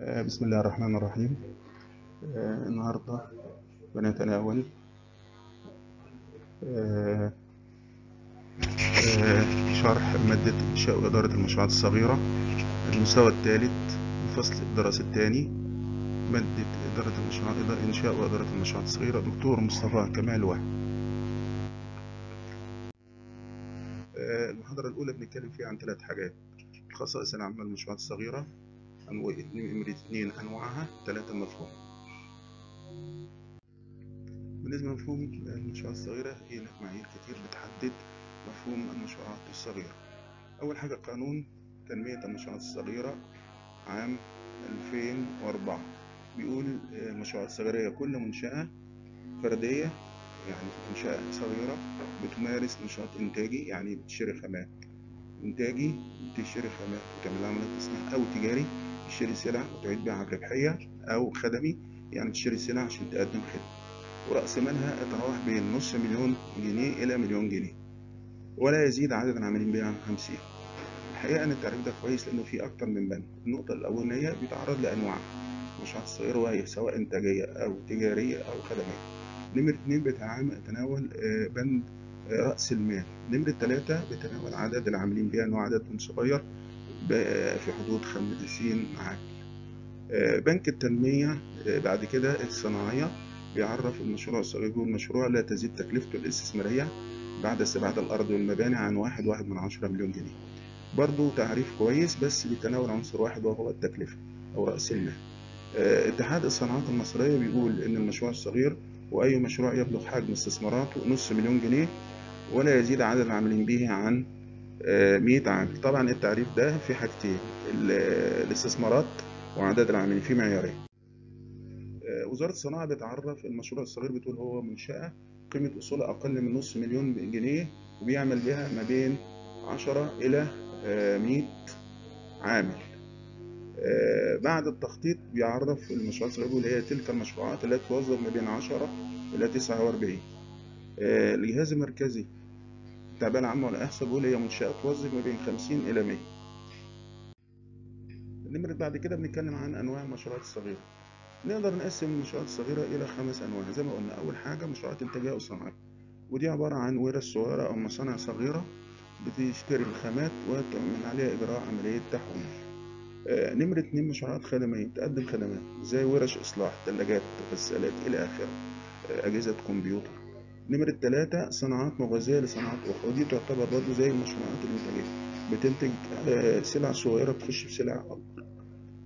آه، بسم الله الرحمن الرحيم. آه، النهاردة بنتناول آه، شرح مادة إنشاء وإدارة المشروعات الصغيرة. المستوى الثالث الفصل الدراسي الثاني مادة إدارة المشروعات إنشاء وإدارة المشروعات الصغيرة. دكتور مصطفى كمال آه، المحاضرة الأولى بنتكلم فيها عن ثلاث حاجات الخصائص العامة للمشروعات الصغيرة أنواع اتنين أنواعها ثلاثة مفهوم. بالنسبة لمفهوم المشروعات الصغيرة هي لك معايير كتير بتحدد مفهوم المشروعات الصغيرة. أول حاجة قانون تنمية المشروعات الصغيرة عام 2004 بيقول المشروعات الصغيرة هي كل منشأة فردية يعني منشأة صغيرة بتمارس نشاط إنتاجي يعني بتشتري خامات إنتاجي بتشتري خامات وتعمل عملية تصنيع أو تجاري. تشتري سلع وتعيد بيعها بربحية أو خدمي يعني تشتري سلع عشان تقدم خدمة. ورأس مالها يتراوح بين نص مليون جنيه إلى مليون جنيه. ولا يزيد عدد العاملين بها عن 50 الحقيقة أن التعريف ده كويس لأنه فيه أكتر من بند. النقطة الأولانية بيتعرض لأنواع. المشروعات الصغيرة وهي سواء إنتاجية أو تجارية أو خدمية. نمرة اتنين بيتناول بند رأس المال. نمرة تلاتة بيتناول عدد العاملين بها أنه عددهم صغير. في حدود خمسين عامل بنك التنمية بعد كده الصناعية بيعرف المشروع الصغير يقول مشروع لا تزيد تكلفته الاستثمارية بعد استبعاد الأرض والمباني عن واحد واحد من عشرة مليون جنيه. برضو تعريف كويس بس بيتناول عنصر واحد وهو التكلفة أو رأس المال. اتحاد الصناعات المصرية بيقول إن المشروع الصغير وأي مشروع يبلغ حجم استثماراته نص مليون جنيه ولا يزيد عدد العاملين به عن 100 عامل طبعا التعريف ده في حاجتين الاستثمارات وعدد العاملين في معيارين. وزارة الصناعة بتعرف المشروع الصغير بتقول هو منشأة قيمة أصولها أقل من نص مليون جنيه وبيعمل بها ما بين 10 إلى 100 عامل. بعد التخطيط بيعرف المشروعات الصغيرة بيقول هي تلك المشروعات التي توظف ما بين 10 إلى 49 الجهاز المركزي التعبئة العامة والإحصاء بيقول هي منشأة توظف ما بين 50 إلى 100 نمرة بعد كده بنتكلم عن أنواع المشروعات الصغيرة. نقدر نقسم المشروعات الصغيرة إلى خمس أنواع. زي ما قلنا أول حاجة مشروعات إنتاجية وصناعية. ودي عبارة عن ورش صغيرة أو مصانع صغيرة بتشتري الخامات وتعمل عليها إجراء عملية تحويل. آه نمرة اتنين مشروعات خدمية. تقدم خدمات زي ورش إصلاح ثلاجات غسالات إلى آخره. آه أجهزة كمبيوتر. نمرة تلاتة صناعات موازية لصناعات أخرى. ودي تعتبر برضه زي المشروعات الإنتاجية بتنتج آه سلع صغيرة بتخش في سلع أكبر.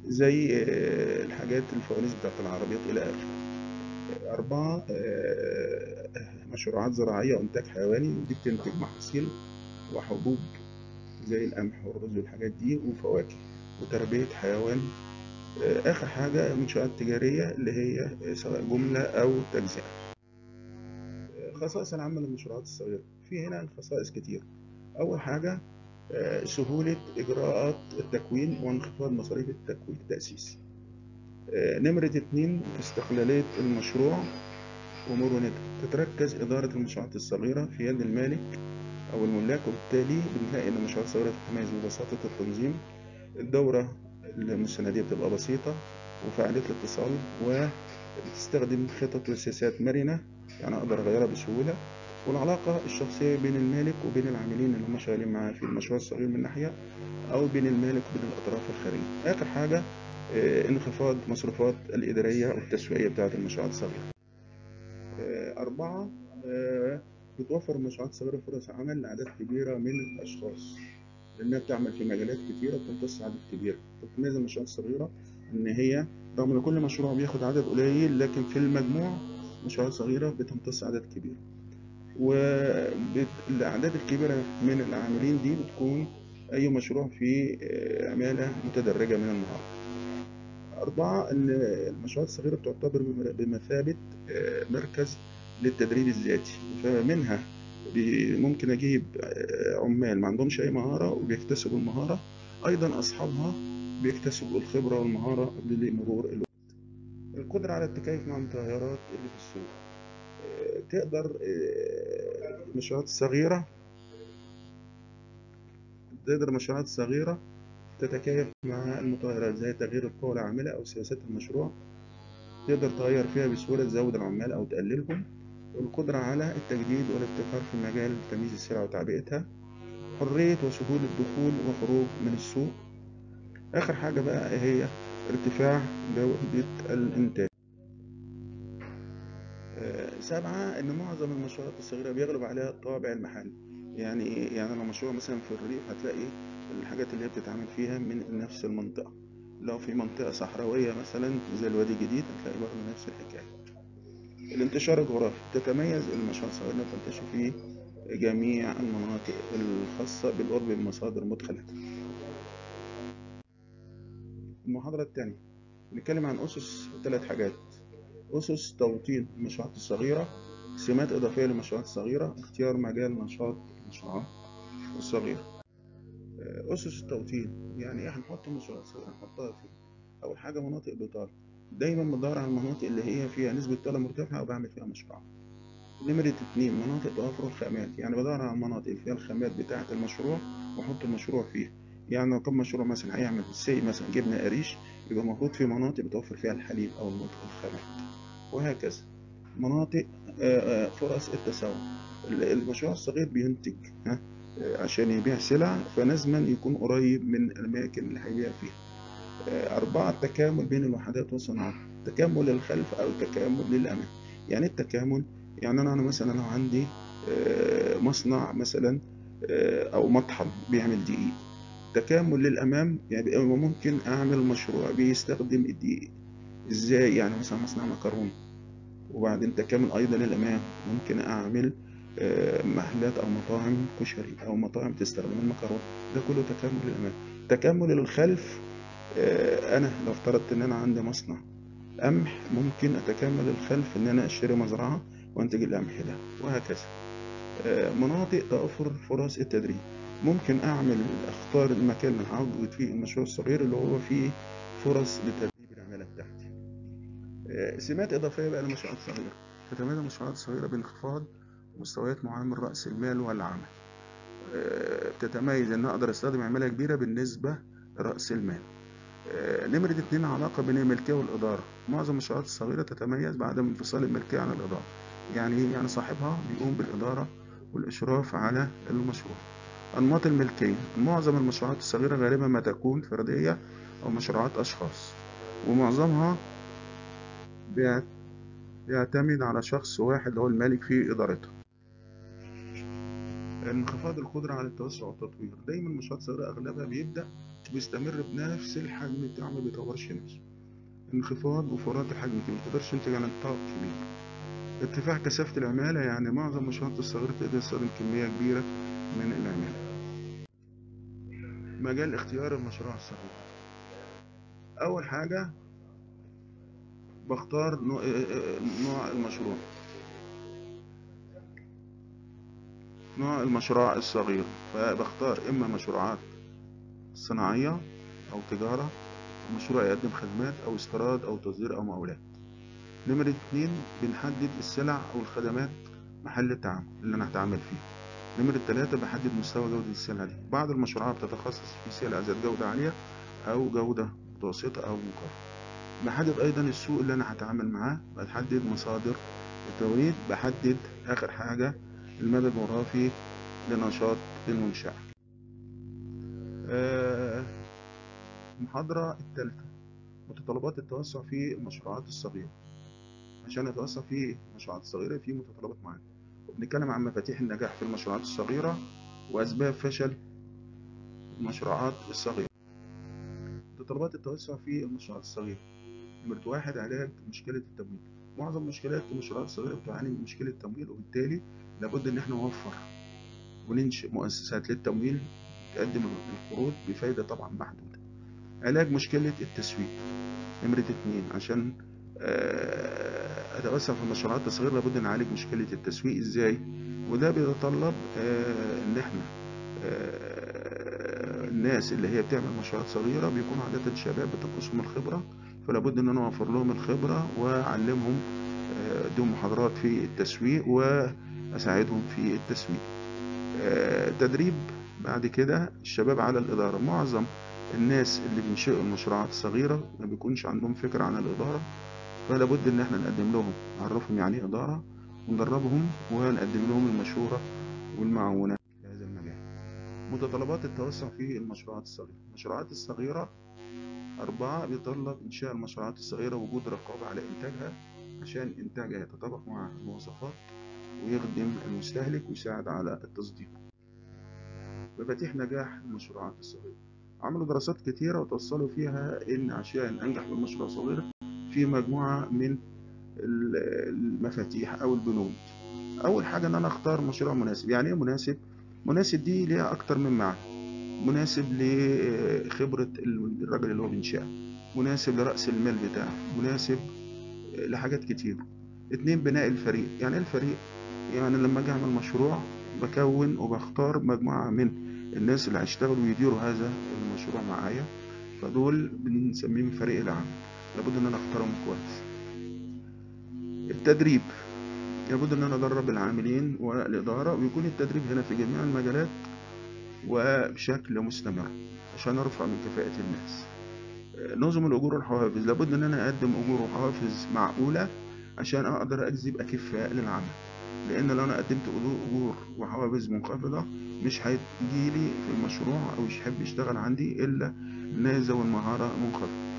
زي الحاجات الفوانيس بتاعت العربيات إلى آخره. أربعة مشروعات زراعية وإنتاج حيواني. ودي بتنتج محاصيل وحبوب زي القمح والرز والحاجات دي وفواكه وتربية حيوان. آخر حاجة منشآت تجارية اللي هي سواء جملة أو تجزئة. الخصائص العامة للمشروعات الصغيرة في هنا خصائص كتير. أول حاجة سهولة إجراءات التكوين وانخفاض مصاريف التكوين التأسيسي نمرة اتنين استقلالية المشروع. ومرونته تتركز إدارة المشروعات الصغيرة في يد المالك أو الملاك وبالتالي بنلاقي إن المشروعات الصغيرة تتميز ببساطة التنظيم. الدورة المستندية بتبقى بسيطة وفعالية الاتصال وبتستخدم خطط وسياسات مرنة يعني أقدر أغيرها بسهولة والعلاقة الشخصية بين المالك وبين العاملين اللي هم شغالين معاه في المشروع الصغير من ناحية أو بين المالك وبين الأطراف الخارجية. آخر حاجة انخفاض مصروفات الإدارية والتسويقية بتاعة المشروعات الصغيرة. أربعة بتوفر المشروعات الصغيرة فرص عمل لأعداد كبيرة من الأشخاص لأنها بتعمل في مجالات كتيرة بتمتص عدد كبير. تتميز المشروعات الصغيرة إن هي رغم إن كل مشروع بياخد عدد قليل لكن في المجموع مشروعات صغيرة بتمتص عدد كبير. والأعداد الكبيرة من العاملين دي بتكون أي مشروع في عمالة متدرجة من المهارة. أربعة إن المشروعات الصغيرة تعتبر بمثابة مركز للتدريب الذاتي فمنها ممكن أجيب عمال ما عندهمش أي مهارة وبيكتسبوا المهارة أيضا أصحابها بيكتسبوا الخبرة والمهارة لمرور الوقت. القدرة على التكيف مع التغيرات اللي في السوق. تقدر المشروعات الصغيرة تقدر المشروعات الصغيرة تتكيف مع المتغيرات زي تغيير القوى العاملة أو سياسات المشروع. تقدر تغير فيها بسهولة تزود العمال أو تقللهم. والقدرة على التجديد والابتكار في مجال تمييز السلع وتعبئتها. حرية وسهولة دخول وخروج من السوق. آخر حاجة بقى هي ارتفاع جودة الإنتاج. آه، سبعة إن معظم المشروعات الصغيرة بيغلب عليها الطابع المحلي يعني إيه؟ يعني لو مشروع مثلا في الريف هتلاقي الحاجات اللي هي بتتعمل فيها من نفس المنطقة. لو في منطقة صحراوية مثلا زي الوادي الجديد هتلاقي برضه نفس الحكاية. الانتشار الجغرافي تتميز المشروع الصغير انها تنتشر في جميع المناطق الخاصة بالقرب من مصادر مدخلات. المحاضرة الثانية نتكلم عن أسس ثلاث حاجات. أسس توطين المشروعات الصغيرة سمات إضافية للمشروعات الصغيرة اختيار مجال نشاط المشروعات الصغيرة. أسس التوطين يعني إيه هنحط مشروعات؟ صغيرة هنحطها فين أول حاجة مناطق الإطار. دايما بدور على المناطق اللي هي فيها نسبة طلب مرتفعة وبعمل فيها مشروع. نمرة اتنين مناطق توافر الخامات يعني بدور على المناطق اللي فيها الخامات بتاعة المشروع وأحط المشروع فيها. يعني لو كان مشروع مثلا هيعمل سي مثلا جبنة قريش يبقى المفروض في مناطق بتوفر فيها الحليب أو الخامات وهكذا. مناطق فرص التسوق. المشروع الصغير بينتج ها عشان يبيع سلع فلازما يكون قريب من الأماكن اللي هيبيع فيها. أربعة التكامل بين الوحدات والصناعات تكامل للخلف أو تكامل للأمام. يعني التكامل يعني أنا مثلا لو عندي مصنع مثلا أو مطحن بيعمل دقيق. تكامل للأمام يعني ممكن أعمل مشروع بيستخدم الدقيق إزاي؟ يعني مثلا مصنع مكرونة وبعدين تكامل أيضا للأمام. ممكن أعمل محلات أو مطاعم كشري أو مطاعم تستخدم المكرونة. ده كله تكامل للأمام. تكامل للخلف أنا لو افترضت إن أنا عندي مصنع قمح ممكن أتكامل الخلف إن أنا أشتري مزرعة وأنتج القمح ده وهكذا. مناطق توفر فرص التدريب. ممكن أعمل أختار المكان اللي هعقد فيه المشروع الصغير اللي هو فيه فرص لتدريب العمالة بتاعتي. سمات إضافية بقى للمشروعات الصغيرة تتميز المشروعات الصغيرة بانخفاض مستويات معامل رأس المال والعمل. بتتميز إن أقدر أستخدم عمالة كبيرة بالنسبة لرأس المال. نمرة اتنين علاقة بين الملكية والإدارة. معظم المشروعات الصغيرة تتميز بعدم انفصال الملكية عن الإدارة. يعني يعني صاحبها بيقوم بالإدارة والإشراف على المشروع. أنماط الملكية معظم المشروعات الصغيرة غالبا ما تكون فردية أو مشروعات أشخاص ومعظمها بيعتمد على شخص واحد هو المالك في إدارتها. انخفاض القدرة على التوسع والتطوير. دايما المشروعات الصغيرة أغلبها بيبدأ وبيستمر بنفس الحجم بتاعه ما بيطورش نفسه. انخفاض وفرات الحجم ما تقدرش تنتج على نطاق كبير ارتفاع كثافة العمالة يعني معظم المشروعات الصغيرة تقدر تستخدم كمية كبيرة من العمالة. مجال اختيار المشروع الصغير أول حاجة بختار نوع المشروع. نوع المشروع الصغير. فبختار إما مشروعات صناعية أو تجارة مشروع يقدم خدمات أو استيراد أو تصدير أو مقاولات. نمرة اتنين بنحدد السلع أو الخدمات محل التعامل اللي أنا هتعامل فيه. نمرة تلاتة بحدد مستوى جودة السلع دي بعض المشروعات بتتخصص في سلع ذات جودة عالية أو جودة متوسطة أو منخفضة بحدد أيضا السوق اللي أنا هتعامل معاه بحدد مصادر التوريد بحدد آخر حاجة المدى الجغرافي لنشاط المنشأة المحاضرة الثالثة متطلبات التوسع في المشروعات الصغيرة. عشان أتوسع في المشروعات الصغيرة في متطلبات معينة. وبنتكلم عن مفاتيح النجاح في المشروعات الصغيرة وأسباب فشل المشروعات الصغيرة. متطلبات التوسع في المشروعات الصغيرة نمرة واحد علاج مشكلة التمويل. معظم مشكلات المشروعات الصغيرة بتعاني من مشكلة التمويل وبالتالي لابد إن إحنا نوفر وننشئ مؤسسات للتمويل تقدم القروض بفايدة طبعا محدودة. علاج مشكلة التسويق. نمرة اتنين عشان أتوسع في المشروعات الصغيرة لابد نعالج مشكلة التسويق. إزاي؟ وده بيتطلب إن إحنا الناس اللي هي بتعمل مشروعات صغيرة بيكون عادة شباب بتنقصهم الخبرة فلابد إن أنا أوفر لهم الخبرة وأعلمهم أديهم محاضرات في التسويق وأساعدهم في التسويق. تدريب بعد كده الشباب على الإدارة. معظم الناس اللي بينشئوا المشروعات الصغيرة ما بيكونش عندهم فكرة عن الإدارة. فلا بد إن إحنا نقدم لهم نعرفهم يعني إيه إدارة وندربهم ونقدم لهم المشورة والمعونات في هذا المجال متطلبات التوسع في المشروعات الصغيرة. المشروعات الصغيرة أربعة بيتطلب إنشاء المشروعات الصغيرة وجود رقابة على إنتاجها عشان إنتاجها يتطابق مع المواصفات ويخدم المستهلك ويساعد على التصدير. مفاتيح نجاح المشروعات الصغيرة. عملوا دراسات كتيرة وتوصلوا فيها إن عشان أنجح في المشروع الصغير في مجموعة من المفاتيح أو البنود. أول حاجة إن أنا أختار مشروع مناسب. يعني إيه مناسب؟ مناسب دي ليها أكتر من معنى. مناسب لخبرة الراجل اللي هو بينشأها. مناسب لرأس المال بتاعه. مناسب لحاجات كتير. اتنين بناء الفريق. يعني إيه الفريق؟ يعني لما أجي أعمل مشروع بكون وبختار مجموعة من الناس اللي هيشتغلوا ويديروا هذا المشروع معايا. فدول بنسميهم فريق العمل. لابد ان أنا اختارهم كويس. التدريب لابد ان أنا ادرب العاملين والإدارة ويكون التدريب هنا في جميع المجالات وبشكل مستمر عشان أرفع من كفاءة الناس. نظم الأجور والحوافز لابد ان أنا اقدم أجور وحوافز معقولة عشان أقدر أجذب أكفاء للعمل. لأن لو أنا قدمت أجور وحوافز منخفضة مش هيجيلي في المشروع أو مش يحب يشتغل عندي إلا الناس ذوي المهاره منخفضة.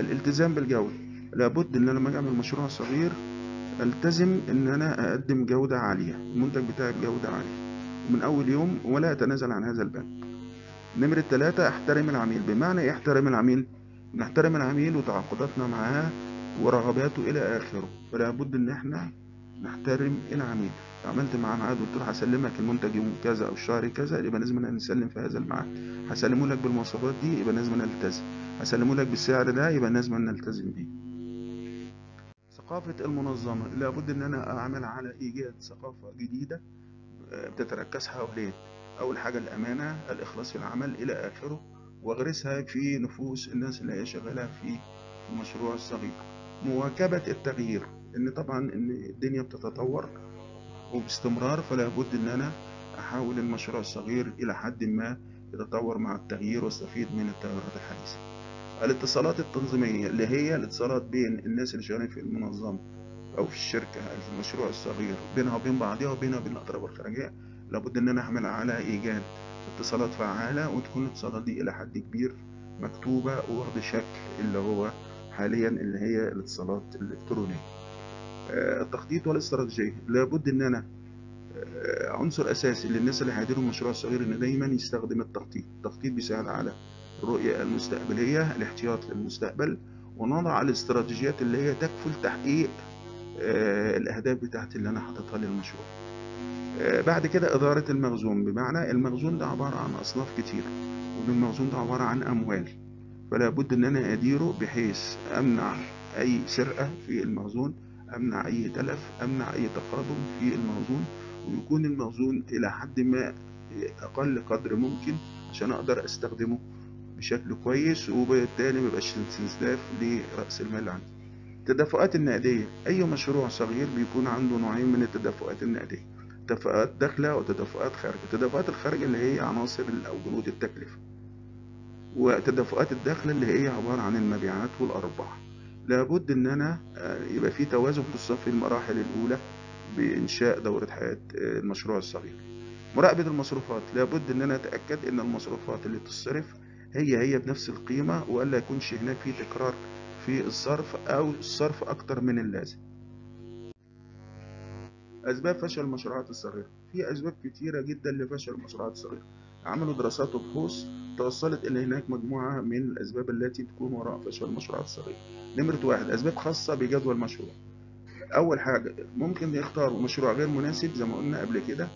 الالتزام بالجودة. لابد إن أنا لما أجي أعمل مشروع صغير ألتزم إن أنا أقدم جودة عالية المنتج بتاعي بجودة عالية. ومن أول يوم ولا اتنازل عن هذا البند نمرة ثلاثة أحترم العميل. بمعنى إيه أحترم العميل؟ نحترم العميل وتعاقداتنا معاه ورغباته إلى آخره. فلا بد إن إحنا نحترم العميل. عملت معاه ميعاد وقلت له هسلمك المنتج يوم كذا أو الشهر كذا يبقى لازم ان نسلم في هذا الميعاد. هسلمه لك بالمواصفات دي يبقى لازم ان نلتزم هسلمه لك بالسعر ده يبقى لازم ان نلتزم بيه. ثقافة المنظمة لابد إن أنا أعمل على إيجاد ثقافة جديدة بتتركز حوالين أول حاجة الأمانة الإخلاص في العمل إلى آخره واغرسها في نفوس الناس اللي هي شغالة في المشروع الصغير مواكبة التغيير إن طبعا إن الدنيا بتتطور. وباستمرار فلا بد إن أنا أحاول المشروع الصغير إلى حد ما يتطور مع التغيير وأستفيد من التغيرات الحديثة. الاتصالات التنظيمية اللي هي الاتصالات بين الناس اللي شغالين في المنظمة أو في الشركة أو في المشروع الصغير بينها وبين بعضها وبينها وبين الأطراف الخارجية لابد إن أنا أعمل على إيجاد اتصالات فعالة وتكون الاتصالات دي إلى حد كبير مكتوبة وواخدة شكل اللي هو حاليا اللي هي الاتصالات الإلكترونية. التخطيط والاستراتيجية لابد إن أنا عنصر أساسي للناس اللي هيديروا المشروع الصغير إن دايما يستخدم التخطيط. التخطيط بيساعد على الرؤية المستقبلية الاحتياط للمستقبل ونضع الاستراتيجيات اللي هي تكفل تحقيق الأهداف بتاعتي اللي أنا حاططها للمشروع. بعد كده إدارة المخزون. بمعنى المخزون ده عبارة عن أصناف كتير والمخزون ده عبارة عن أموال. فلا بد إن أنا أديره بحيث أمنع أي سرقة في المخزون. أمنع أي تلف أمنع أي تقادم في المخزون ويكون المخزون إلى حد ما أقل قدر ممكن عشان أقدر أستخدمه بشكل كويس وبالتالي ميبقاش استنزاف لرأس المال عندي. التدفقات النقدية أي مشروع صغير بيكون عنده نوعين من التدفقات النقدية تدفقات داخلة وتدفقات خارجة. التدفقات الخارجة اللي هي عناصر أو بنود التكلفة وتدفقات الداخل اللي هي عبارة عن المبيعات والأرباح. لابد إن أنا يبقى في توازن خصوصا في المراحل الأولى بإنشاء دورة حياة المشروع الصغير. مراقبة المصروفات لابد إن أنا أتأكد إن المصروفات اللي تصرف هي هي بنفس القيمة وألا يكونش هناك في تكرار في الصرف أو الصرف أكتر من اللازم. أسباب فشل المشروعات الصغيرة. في أسباب كتيرة جدا لفشل المشروعات الصغيرة. عملوا دراسات وبحوث توصلت إلى هناك مجموعة من الأسباب التي تكون وراء فشل المشروعات الصغيرة نمرة واحد أسباب خاصة بجدوى المشروع أول حاجة ممكن يختاروا مشروع غير مناسب زي ما قلنا قبل كده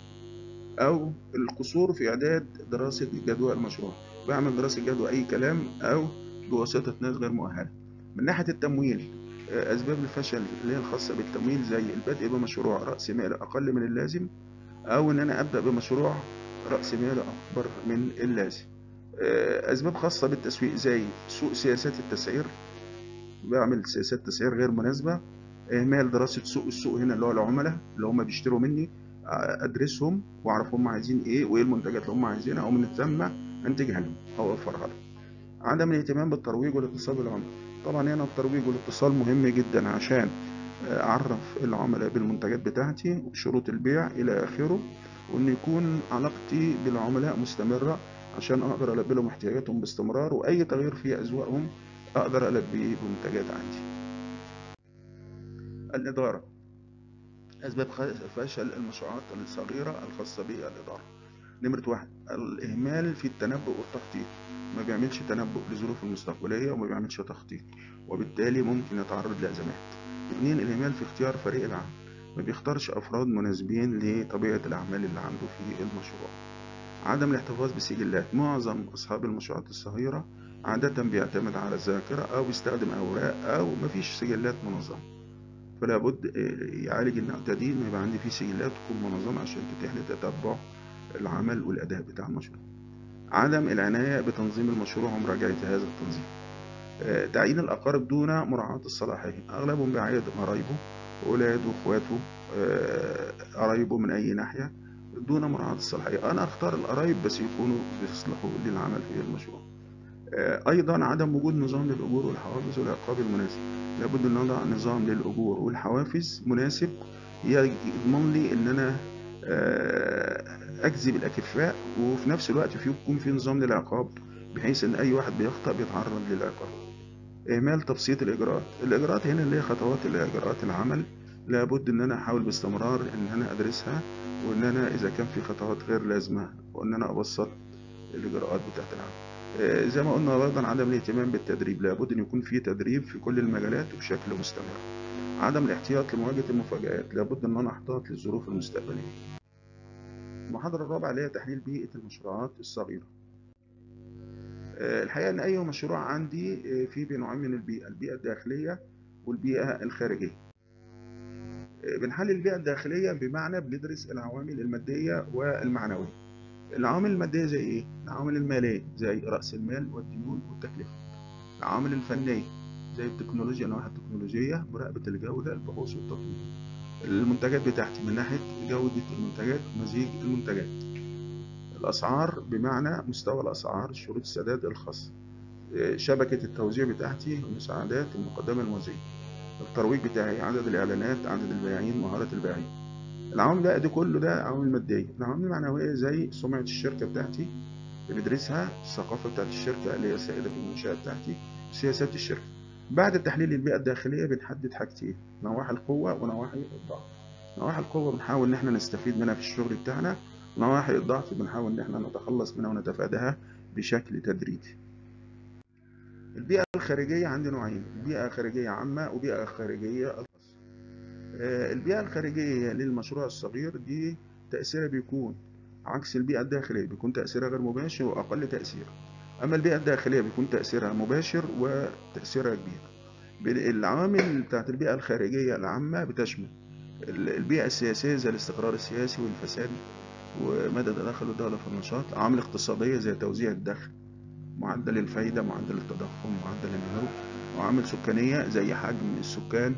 أو القصور في إعداد دراسة جدوى المشروع بعمل دراسة جدوى أي كلام أو بواسطة ناس غير مؤهلة. من ناحية التمويل أسباب الفشل اللي هي الخاصة بالتمويل زي البدء بمشروع رأس مال أقل من اللازم أو إن أنا أبدأ بمشروع رأس مال أكبر من اللازم. أسباب خاصة بالتسويق زي سوء سياسات التسعير. بعمل سياسات تسعير غير مناسبة. إهمال دراسة سوق السوق هنا اللي هو العملاء اللي هم بيشتروا مني أدرسهم وأعرف هم عايزين إيه وإيه المنتجات اللي هم عايزينها ومن ثم أنتجها لهم أو أوفرها لهم. عدم الاهتمام بالترويج والاتصال بالعملاء طبعا هنا الترويج والاتصال مهم جدا عشان أعرف العملاء بالمنتجات بتاعتي وشروط البيع إلى آخره وإن يكون علاقتي بالعملاء مستمرة عشان أقدر ألبي لهم احتياجاتهم باستمرار وأي تغيير في أذواقهم أقدر البيه بمنتجات عندي. الإدارة. أسباب فشل المشروعات الصغيرة الخاصة بالإدارة. نمرة واحد الإهمال في التنبؤ والتخطيط. ما بيعملش تنبؤ لظروف المستقبلية وما بيعملش تخطيط وبالتالي ممكن يتعرض لأزمات. اثنين الإهمال في اختيار فريق العمل. ما بيختارش أفراد مناسبين لطبيعة الأعمال اللي عنده في المشروع. عدم الاحتفاظ بسجلات معظم أصحاب المشروعات الصغيرة عادة بيعتمد على الذاكرة أو بيستخدم أوراق أو مفيش سجلات منظمة. فلا بد يعالج النقطة دي إن يبقى عندي فيه سجلات تكون منظمة عشان تتيح لي تتبع العمل والأداء بتاع المشروع. عدم العناية بتنظيم المشروع ومراجعة هذا التنظيم. آه، تعيين الأقارب دون مراعاة الصلاحية. أغلبهم بيعيد قرايبه ولاده وإخواته آه، قرايبه من أي ناحية. دون مراعاة الصلاحية أنا أختار القرايب بس يكونوا بيصلحوا للعمل في المشروع. آه، أيضا عدم وجود نظام للأجور والحوافز والعقاب المناسب. لابد أن نضع نظام للأجور والحوافز مناسب. يضمن لي إن أنا أجذب الأكفاء وفي نفس الوقت في يكون في نظام للعقاب بحيث أن أي واحد بيخطأ بيتعرض للعقاب. اهمال تبسيط الإجراءات. الإجراءات هنا اللي هي خطوات الإجراءات العمل. لابد إن أنا أحاول باستمرار إن أنا أدرسها وإن أنا إذا كان في خطوات غير لازمة وإن أنا أبسط الإجراءات بتاعت العمل. زي ما قلنا أيضا عدم الاهتمام بالتدريب لابد إن يكون في تدريب في كل المجالات وبشكل مستمر. عدم الاحتياط لمواجهة المفاجآت لابد إن أنا أحتاط للظروف المستقبلية. المحاضرة الرابعة اللي هي تحليل بيئة المشروعات الصغيرة. الحقيقة إن أي مشروع عندي فيه بنوعين من البيئة البيئة الداخلية والبيئة الخارجية. بنحلل البيئة الداخلية بمعنى بندرس العوامل المادية والمعنوية. العوامل المادية زي إيه؟ العوامل المالية زي رأس المال والديون والتكلفة. العوامل الفنية زي التكنولوجيا النواحي التكنولوجية مراقبة الجودة البحوث والتطوير. المنتجات بتاعتي من ناحية جودة المنتجات مزيج المنتجات. الأسعار بمعنى مستوى الأسعار شروط السداد الخاصة. شبكة التوزيع بتاعتي المساعدات المقدمة الموزعين الترويج بتاعي عدد الإعلانات عدد البياعين مهارة البياعين. العوامل بقى دي كله ده عوامل مادية. العوامل المعنوية زي سمعة الشركة بتاعتي بندرسها الثقافة بتاعت الشركة اللي هي سائدة في المنشأة بتاعتي سياسات الشركة. بعد تحليل البيئة الداخلية بنحدد حاجتين نواحي القوة ونواحي الضعف. نواحي القوة بنحاول إن إحنا نستفيد منها في الشغل بتاعنا نواحي الضعف بنحاول إن إحنا نتخلص منها ونتفاداها بشكل تدريجي. البيئة الخارجية عندي نوعين بيئة خارجية عامة وبيئة خارجية خاصة البيئة الخارجية للمشروع الصغير دي تأثيرها بيكون عكس البيئة الداخلية بيكون تأثيرها غير مباشر وأقل تأثير. أما البيئة الداخلية بيكون تأثيرها مباشر وتأثيرها كبير. العوامل بتاعت البيئة الخارجية العامة بتشمل البيئة السياسية زي الاستقرار السياسي والفساد ومدى تدخل الدولة في النشاط عوامل اقتصادية زي توزيع الدخل معدل الفايدة معدل التضخم معدل النمو وعوامل سكانية زي حجم السكان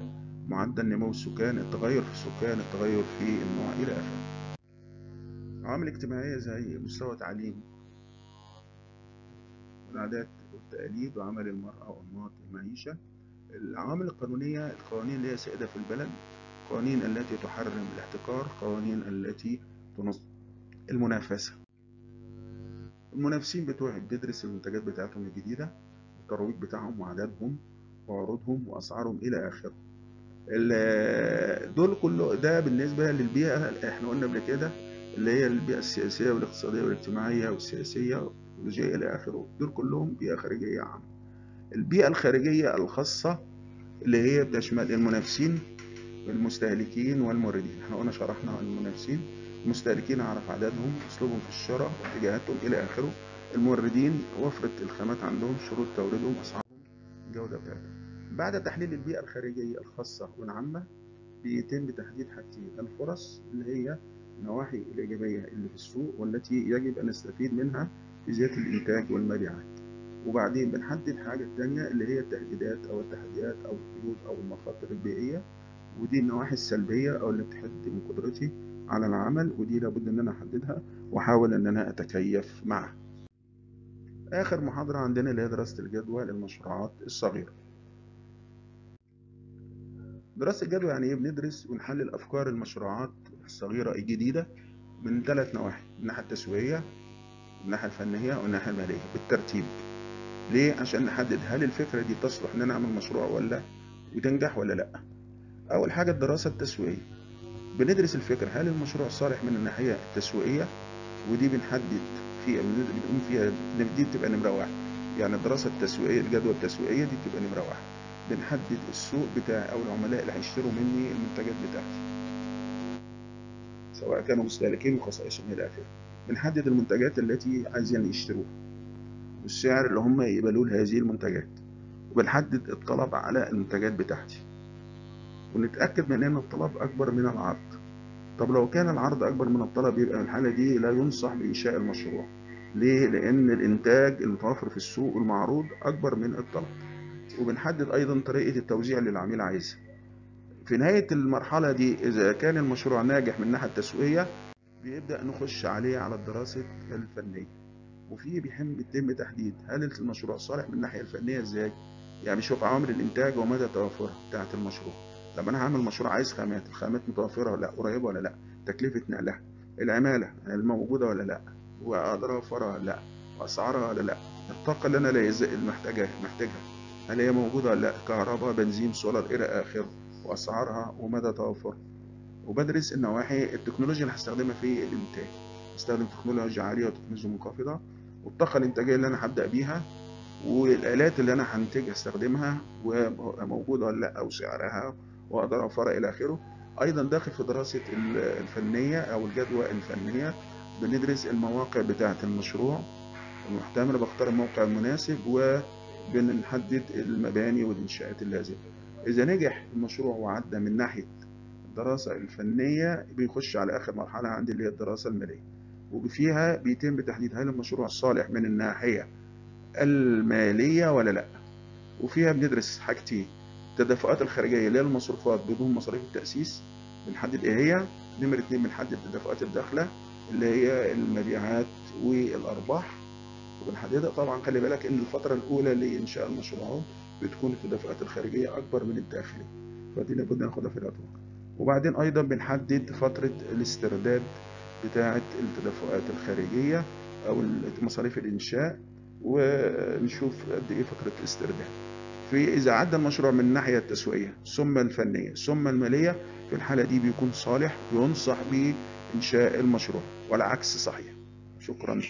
معدل نمو السكان التغير في السكان التغير في النوع إلى آخره. عوامل اجتماعية زي مستوى تعليم العادات والتقاليد وعمل المرأة وأنماط المعيشة. العوامل القانونية القوانين اللي هي سائدة في البلد قوانين التي تحرم الاحتكار قوانين التي تنظم المنافسة. المنافسين بتوعي بتدرس المنتجات بتاعتهم الجديدة الترويج بتاعهم وعددهم وعروضهم وأسعارهم إلى آخره. دول كله ده بالنسبة للبيئة إحنا قلنا قبل كده اللي هي البيئة السياسية والاقتصادية والاجتماعية والسياسية والجيئة إلى آخره. دول كلهم بيئة خارجية عامة. البيئة الخارجية الخاصة اللي هي بتشمل المنافسين المستهلكين والموردين. إحنا قلنا شرحنا المنافسين. المستهلكين اعرف عددهم أسلوبهم في الشراء واتجاهاتهم إلى آخره. الموردين وفرة الخامات عندهم شروط توردهم أسعارهم الجودة بتاعتهم. بعد تحليل البيئة الخارجية الخاصة والعامة بيتم تحديد حاجتين الفرص اللي هي النواحي الإيجابية اللي في السوق والتي يجب أن نستفيد منها في زيادة الإنتاج والمبيعات. وبعدين بنحدد حاجة تانية اللي هي التهديدات أو التحديات أو القيود أو المخاطر البيئية ودي النواحي السلبية أو اللي بتحد من قدرتي. على العمل ودي لابد إن أنا أحددها وأحاول إن أنا أتكيف معها. آخر محاضرة عندنا اللي هي دراسة الجدوى للمشروعات الصغيرة. دراسة الجدوى يعني إيه؟ بندرس ونحلل أفكار المشروعات الصغيرة الجديدة من ثلاث نواحي الناحية التسويقية الناحية الفنية والناحية المالية بالترتيب. ليه؟ عشان نحدد هل الفكرة دي تصلح إن أنا أعمل مشروع ولا وتنجح ولا لأ. أول حاجة الدراسة التسويقية. بندرس الفكرة هل المشروع صالح من الناحية التسويقية؟ ودي بنحدد فيها بنقوم فيها دي بتبقى نمرة واحد. يعني الدراسة التسويقية الجدوى التسويقية دي بتبقى نمرة واحد. بنحدد السوق بتاعي أو العملاء اللي هيشتروا مني المنتجات بتاعتي. سواء كانوا مستهلكين وخصائصهم إلى آخره. بنحدد المنتجات التي عايزين يشتروها. والسعر اللي هم يقبلوه لهذه المنتجات. وبنحدد الطلب على المنتجات بتاعتي. ونتأكد من أن الطلب أكبر من العرض. طب لو كان العرض أكبر من الطلب يبقى الحالة دي لا ينصح بإنشاء المشروع. ليه؟ لأن الإنتاج المتوفر في السوق المعروض أكبر من الطلب. وبنحدد أيضا طريقة التوزيع اللي العميل عايزها. في نهاية المرحلة دي إذا كان المشروع ناجح من الناحية التسويقية بيبدأ نخش عليه على الدراسة الفنية. وفي بيهم بيتم تحديد هل المشروع صالح من الناحية الفنية إزاي؟ يعني بيشوف عوامل الإنتاج ومدى توافرها بتاعة المشروع. طب أنا هعمل مشروع عايز خامات الخامات متوفرة ولا لأ؟ قريبة ولا لأ؟ تكلفة نقلها؟ العمالة الموجودة ولا لأ؟ وأقدر أوفرها ولا لأ؟ وأسعارها ولا لأ؟ الطاقة اللي أنا محتاجها محتاجها. هل هي موجودة ولا لأ؟ كهرباء بنزين سولار إلى آخره. وأسعارها ومدى توفرها وبدرس النواحي التكنولوجيا اللي هستخدمها في الإنتاج. استخدم تكنولوجيا عالية وتكنولوجيا منخفضة. والطاقة الإنتاجية اللي أنا هبدأ بيها والآلات اللي أنا هنتج استخدمها وموجودة ولا لأ؟ أو سعرها. وأقدر أوفرها إلى آخره. أيضا داخل في دراسة الفنية أو الجدوى الفنية بندرس المواقع بتاعة المشروع المحتملة بختار الموقع المناسب وبنحدد المباني والإنشاءات اللازمة. إذا نجح المشروع وعدى من ناحية الدراسة الفنية بيخش على آخر مرحلة عندي اللي هي الدراسة المالية وفيها بيتم تحديد هل المشروع صالح من الناحية المالية ولا لأ. وفيها بندرس حاجتين. التدفقات الخارجية اللي هي المصروفات بدون مصاريف التأسيس بنحدد إيه هي؟ نمرة اتنين بنحدد التدفقات الداخلة اللي هي المبيعات والأرباح. وبنحددها طبعا خلي بالك إن الفترة الأولى لإنشاء المشروعات بتكون التدفقات الخارجية أكبر من الداخلية. فدي لابد ناخدها في الاعتبار وبعدين أيضا بنحدد فترة الاسترداد بتاعة التدفقات الخارجية أو مصاريف الإنشاء ونشوف قد إيه فترة الاسترداد. في إذا عدى المشروع من الناحية التسويقية ثم الفنية ثم المالية في الحالة دي بيكون صالح ينصح بإنشاء المشروع والعكس صحيح. شكرا.